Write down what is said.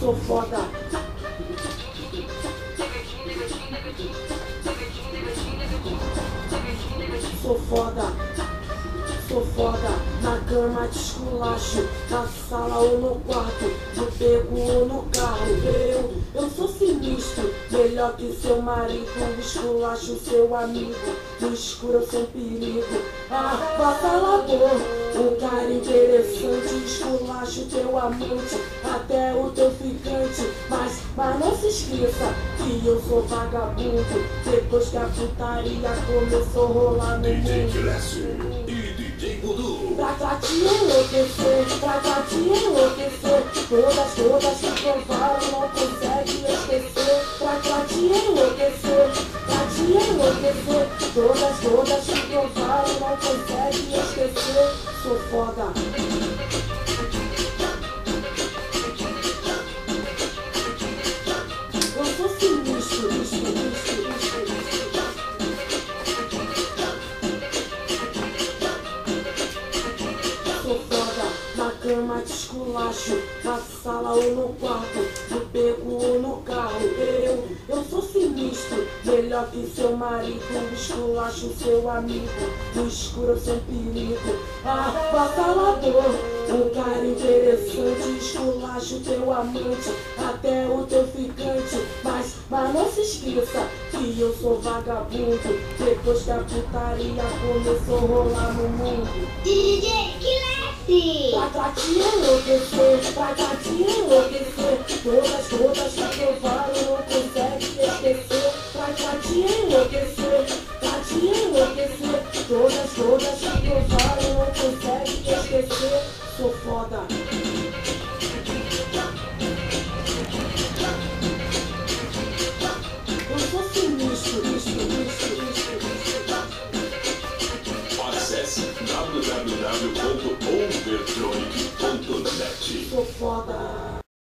Sou foda. Sou foda. Sou foda. Na cama de esculacho. Na sala ou no quarto. No pego ou no carro. Eu, sinistro. Melhor que seu marido. Esculacho seu amigo. No escuro sem perigo. Ah, vagalador. Um cara interessante, esculacho teu amante, até o teu ficante. Mas, mas não se esqueça que eu sou vagabundo. Depois que a putaria começou a rolar no mundo. Pra, te enlouquecer, pra, pra te enlouquecer Todas, todas que provaram não te enlouquecer, pra te enlouquecer Todas, todas que provaram não consegue esquecer. Sou foda. Eu sou sinistro, isto, isto Sou foda, na cama de esculacho, na sala ou no quarto, no beco ou no carro. Eu, eu melhor que seu marido, esculacho seu amigo, no escuro sem perigo. Ah, batalhador, um cara interessante, esculacho teu amante, até o teu ficante. Mas, mas não se esqueça que eu sou vagabundo, depois que a putaria começou a rolar no mundo. DJ Gillespie! Pra, pra te enlouquecer, pra, pra te enlouquecer Todas, todas que provaram não Que provaram não consegue esquecer. Sou foda. Eu sou sinistro, isto, isto, isto Acesse www.overtronic.net. Sou foda